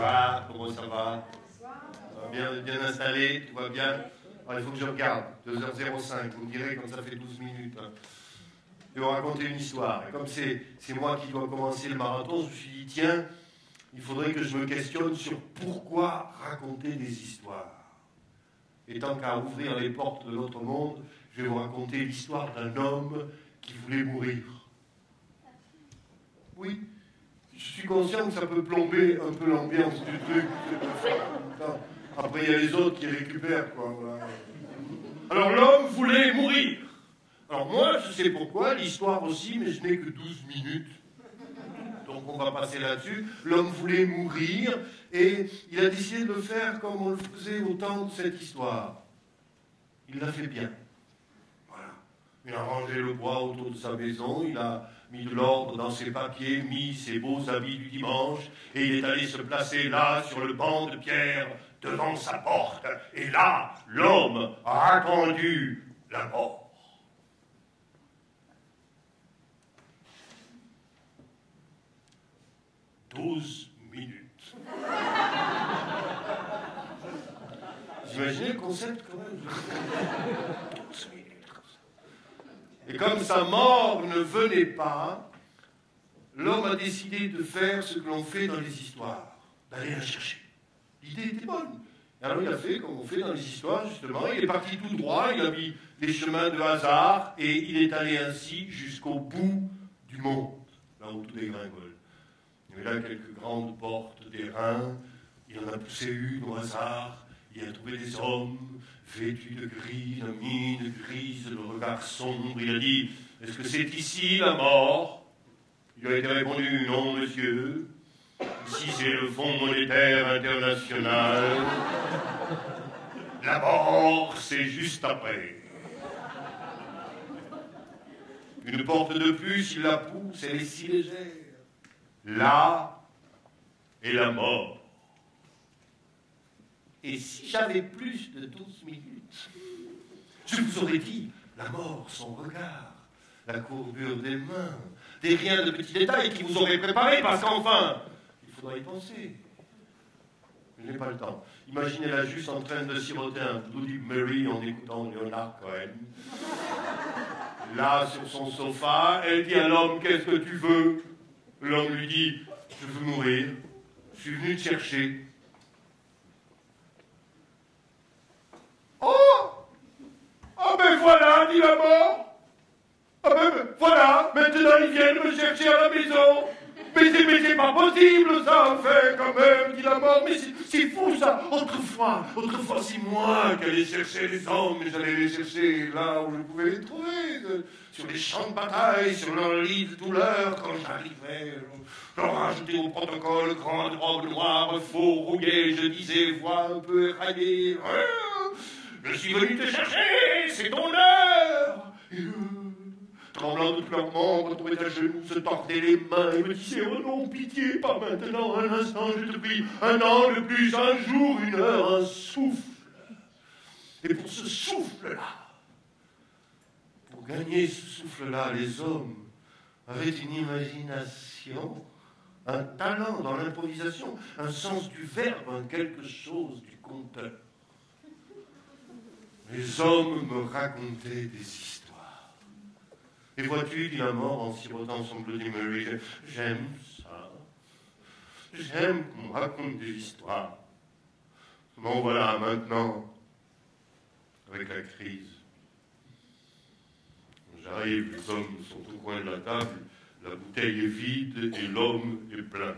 Bonsoir, comment ça va? Bien, bien installé, tout va bien? Il faut que je regarde, 2h05, vous me direz quand ça fait 12 minutes. hein. Je vais vous raconter une histoire. Et comme c'est moi qui dois commencer le marathon, je me suis dit, tiens, il faudrait que je me questionne sur pourquoi raconter des histoires. Et tant qu'à ouvrir les portes de notre monde, je vais vous raconter l'histoire d'un homme qui voulait mourir. Oui, suis conscient que ça peut plomber un peu l'ambiance du truc. Après, il y a les autres qui récupèrent, quoi. Alors, l'homme voulait mourir. Alors, moi, je sais pourquoi, l'histoire aussi, mais je n'ai que 12 minutes. Donc, on va passer là-dessus. L'homme voulait mourir et il a décidé de faire comme on le faisait au temps de cette histoire. Il l'a fait bien. Voilà. Il a rangé le bois autour de sa maison, il a mis de l'ordre dans ses papiers, mis ses beaux habits du dimanche, et il est allé se placer là, sur le banc de pierre, devant sa porte. Et là, l'homme a attendu la mort. Douze minutes. Vous imaginez le concept quand même 12 minutes. Et comme sa mort ne venait pas, l'homme a décidé de faire ce que l'on fait dans les histoires, d'aller la chercher. L'idée était bonne. Alors il a fait comme on fait dans les histoires, justement. Il est parti tout droit, il a mis les chemins de hasard, et il est allé ainsi jusqu'au bout du monde, là où tout dégringole. Il y avait là quelques grandes portes d'airain, il en a poussé une au hasard, il a trouvé des hommes vêtus de gris, de mine grise, le regard sombre. Il a dit Est-ce que c'est ici la mort? Il a été répondu Non, monsieur. Ici, c'est le Fonds monétaire international. La mort, c'est juste après. Une porte de plus, il la pousse, elle est si légère. Là est la mort. Et si j'avais plus de 12 minutes, je vous aurais dit la mort, son regard, la courbure des mains, des riens de petits détails qui vous auraient préparé, parce qu'enfin, il faudra y penser. Je n'ai pas le temps. Imaginez-la juste en train de siroter un Bloody Mary en écoutant Leonard Cohen. Là, sur son sofa, elle dit à l'homme Qu'est-ce que tu veux? L'homme lui dit Je veux mourir. Je suis venu te chercher. Oh! Ah ben voilà, dit la mort. Ah ben voilà, maintenant ils viennent me chercher à la maison. Mais c'est pas possible ça, enfin, quand même, dit la mort. Mais c'est- fou ça. Autrefois, autrefois c'est moi qui allais chercher les hommes, mais j'allais les chercher là où je pouvais les trouver, de- sur les champs de bataille, sur leur lit de douleur, quand j'arrivais, je leur rajoutais au protocole grande robe noire, faux rouillé, je disais voix un peu éraillée, Ah, je suis venu te chercher, c'est ton heure eux, tremblant de leurs membres, tombaient à genoux, se tordaient les mains et me disaient Oh non, pitié, pas maintenant, un instant, je te prie, un an de plus, un jour, une heure, un souffle. Et pour ce souffle-là, pour gagner ce souffle-là, les hommes avaient une imagination, un talent dans l'improvisation, un sens du verbe, un quelque chose du conteur. Les hommes me racontaient des histoires. Et vois-tu, dit la mort en sirotant son Bloody Mary, j'aime ça. J'aime qu'on raconte des histoires. Bon, voilà, maintenant, avec la crise. J'arrive, les hommes sont au coin de la table, la bouteille est vide et l'homme est plein.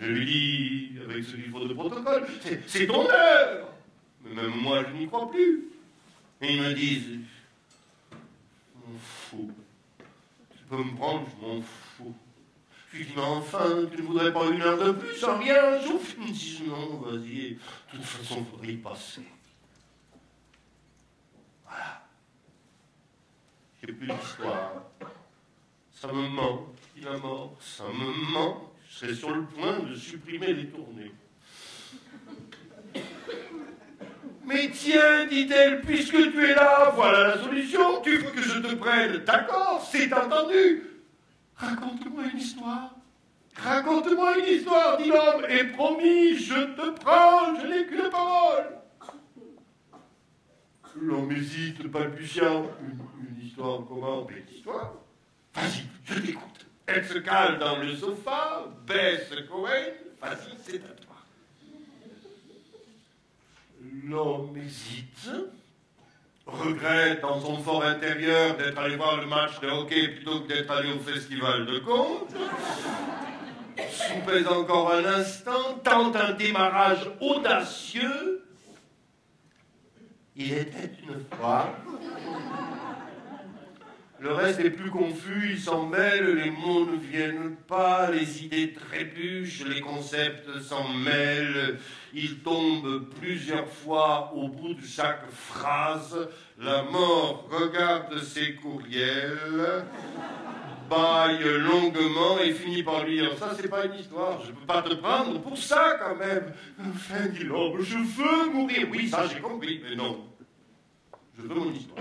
Je lui dis, avec ce livre de protocole, c'est- ton heure même moi, je n'y crois plus. Et ils me disent, m'en fous. Tu peux me prendre, je m'en fous. Je dis, mais enfin, tu ne voudrais pas une heure de plus, sans rien, souffle. Ils me disent, non, vas-y, de toute façon, il faudrait y passer. Voilà. J'ai plus d'histoire. Ça me manque, dit la mort, ça me manque. Je serais sur le point de supprimer les tournées. Mais tiens, dit-elle, puisque tu es là, voilà la solution. Tu veux que je te prenne D'accord, c'est entendu. Raconte-moi une histoire. Raconte-moi une histoire, dit l'homme, et promis, je te prends, je n'ai qu'une parole. L'homme hésite, balbutiant. Une, une histoire comment? Mais histoire Vas-y, je t'écoute. Elle se cale dans le sofa, baisse Cohen. Vas-y, c'est à toi. Hésite, regrette dans son fort intérieur d'être allé voir le match de hockey plutôt que d'être allé au festival de contes. Soupèse encore un instant, tente un démarrage audacieux. Il était une fois le reste est plus confus, il s'en mêle, les mots ne viennent pas, les idées trébuchent, les concepts s'en mêlent, il tombe plusieurs fois au bout de chaque phrase, la mort regarde ses courriels, baille longuement et finit par lui dire Ça, c'est pas une histoire, je peux pas te prendre pour ça quand même. Enfin, dit l'homme, je veux mourir. Oui, ça j'ai compris, mais non. Je veux mon histoire.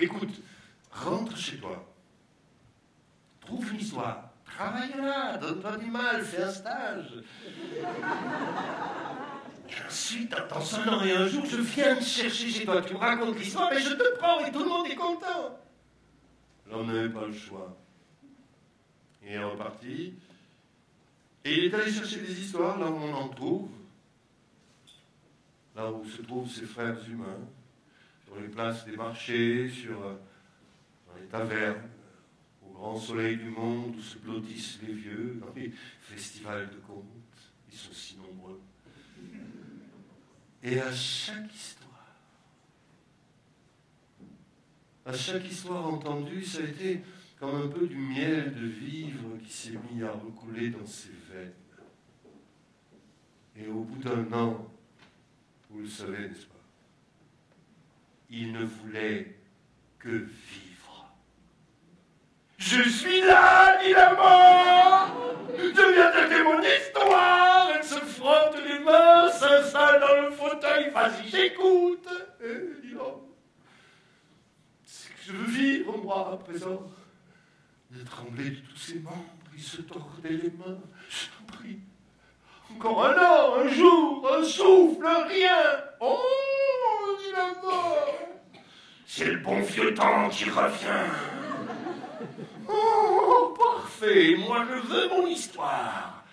Écoute, rentre chez toi. Trouve une histoire. Travaille là, donne-toi du mal, fais un stage. Et ensuite, un an et un jour, je viens te chercher chez toi. Tu me racontes l'histoire, mais je te prends et tout le monde est content. L'homme n'avait pas le choix. Il est reparti. Et il est allé chercher des histoires là où on en trouve. Là où se trouvent ses frères humains sur les places des marchés, sur, euh, les tavernes, au grand soleil du monde où se blottissent les vieux, dans les festivals de contes. Ils sont si nombreux. Et à chaque histoire, à chaque histoire entendue, ça a été comme un peu du miel de vivre qui s'est mis à recouler dans ses veines. Et au bout d'un an, vous le savez, n'est-ce pas il ne voulait que vivre. Je suis là, dit la mort Je viens mon histoire Elle se frotte les mains, s'installe dans le fauteuil. Vas-y, j'écoute eh, dit l'homme. C'est que je veux vivre, moi, à présent. Il tremblait de tous ses membres, il se tordait les mains. Je t'en prie. Encore un an, un jour, un souffle, rien. Oh C'est le bon vieux temps qui revient. Oh, parfait, moi je veux mon histoire.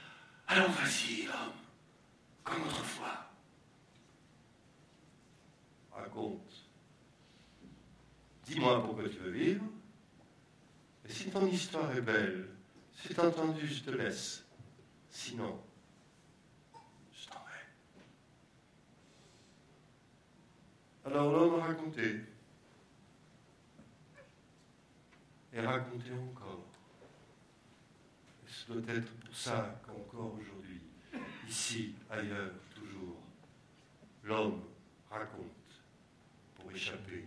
Alors vas-y, l'homme, comme autrefois. Raconte. Dis-moi pourquoi tu veux vivre. Et si ton histoire est belle, c'est entendu, je te laisse. Sinon, Alors l'homme racontait. Et racontait encore. Et ce doit être pour ça qu'encore aujourd'hui, ici, ailleurs, toujours, l'homme raconte pour échapper